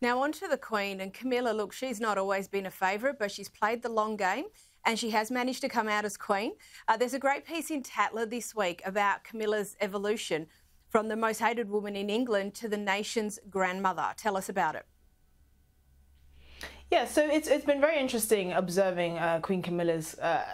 Now, on to the Queen and Camilla. Look, she's not always been a favourite, but she's played the long game and she has managed to come out as Queen. Uh, there's a great piece in Tatler this week about Camilla's evolution from the most hated woman in England to the nation's grandmother. Tell us about it. Yeah, so it's it's been very interesting observing uh, Queen Camilla's uh,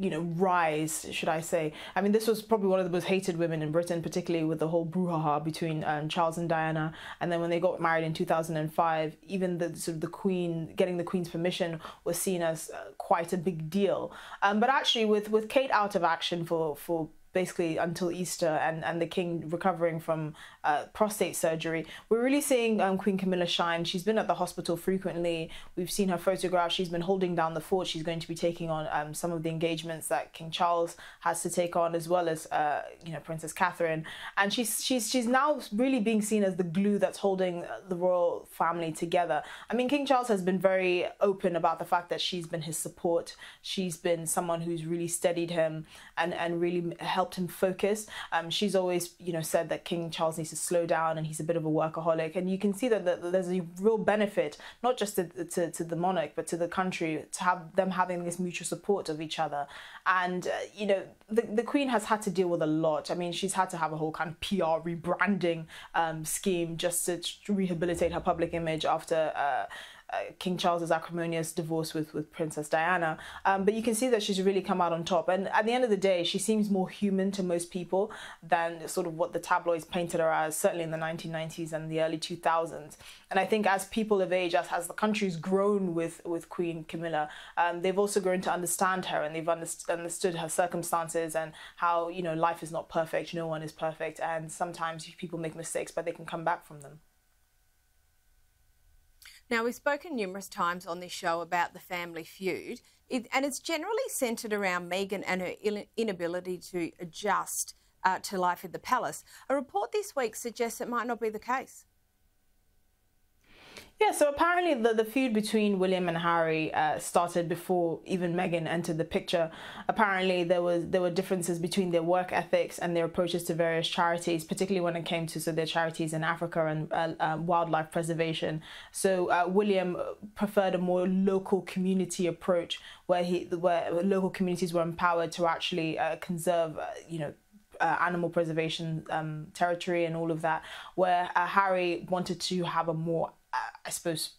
you know rise should i say. I mean this was probably one of the most hated women in britain particularly with the whole brouhaha between um, charles and diana. And then when they got married in 2005 even the sort of the queen getting the queen's permission was seen as uh, quite a big deal. Um, but actually with with kate out of action for for basically until Easter and, and the king recovering from uh, prostate surgery. We're really seeing um, Queen Camilla shine. She's been at the hospital frequently. We've seen her photographs. She's been holding down the fort. She's going to be taking on um, some of the engagements that King Charles has to take on, as well as uh, you know Princess Catherine. And she's she's she's now really being seen as the glue that's holding the royal family together. I mean, King Charles has been very open about the fact that she's been his support. She's been someone who's really steadied him and and really helped helped him focus. Um, she's always, you know, said that King Charles needs to slow down and he's a bit of a workaholic. And you can see that, that there's a real benefit, not just to, to, to, the monarch, but to the country, to have them having this mutual support of each other. And, uh, you know, the, the Queen has had to deal with a lot. I mean, she's had to have a whole kind of PR rebranding um, scheme just to rehabilitate her public image after. Uh, King Charles's acrimonious divorce with with Princess Diana. Um, but you can see that she's really come out on top. And at the end of the day, she seems more human to most people than sort of what the tabloids painted her as, certainly in the 1990s and the early 2000s. And I think as people of age, as, as the country's grown with with Queen Camilla, um, they've also grown to understand her and they've underst- understood her circumstances and how you know life is not perfect, no one is perfect, and sometimes people make mistakes, but they can come back from them. Now, we've spoken numerous times on this show about the family feud, it, and it's generally centred around Meghan and her inability to adjust uh, to life in the palace. A report this week suggests it might not be the case. Yeah, so apparently the, the feud between William and Harry uh, started before even Meghan entered the picture. Apparently there was there were differences between their work ethics and their approaches to various charities, particularly when it came to so their charities in Africa and uh, uh, wildlife preservation. So uh, William preferred a more local community approach, where he where local communities were empowered to actually uh, conserve, uh, you know, uh, animal preservation um, territory and all of that, where uh, Harry wanted to have a more I suppose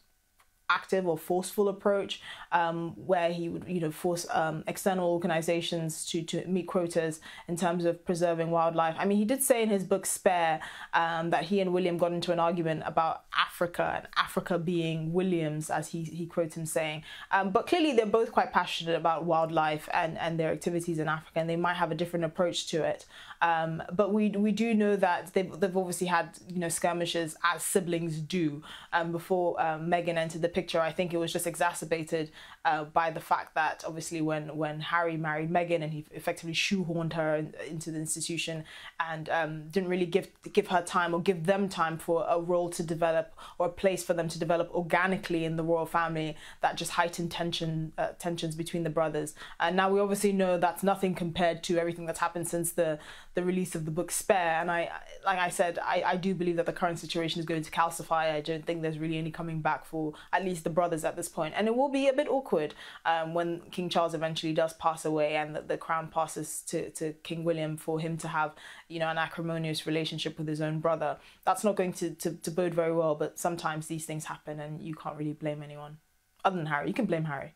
active or forceful approach um, where he would you know force um, external organizations to to meet quotas in terms of preserving wildlife. I mean he did say in his book spare um, that he and william got into an argument about africa and africa being williams as he, he quotes him saying. Um, but clearly they're both quite passionate about wildlife and and their activities in africa and they might have a different approach to it. Um, but we we do know that they've, they've obviously had you know skirmishes as siblings do um, before Meghan entered the picture. I think it was just exacerbated uh, by the fact that obviously when when Harry married Meghan and he effectively shoehorned her in, into the institution and um, didn't really give give her time or give them time for a role to develop or a place for them to develop organically in the royal family. That just heightened tension uh, tensions between the brothers. And now we obviously know that's nothing compared to everything that's happened since the the release of the book Spare. And I, like I said, I, I do believe that the current situation is going to calcify. I don't think there's really any coming back for at least the brothers at this point. And it will be a bit awkward um, when King Charles eventually does pass away and the, the crown passes to, to King William for him to have, you know, an acrimonious relationship with his own brother. That's not going to, to, to bode very well, but sometimes these things happen and you can't really blame anyone. Other than Harry, you can blame Harry.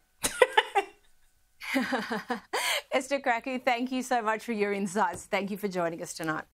Esther Krakue, thank you so much for your insights. Thank you for joining us tonight.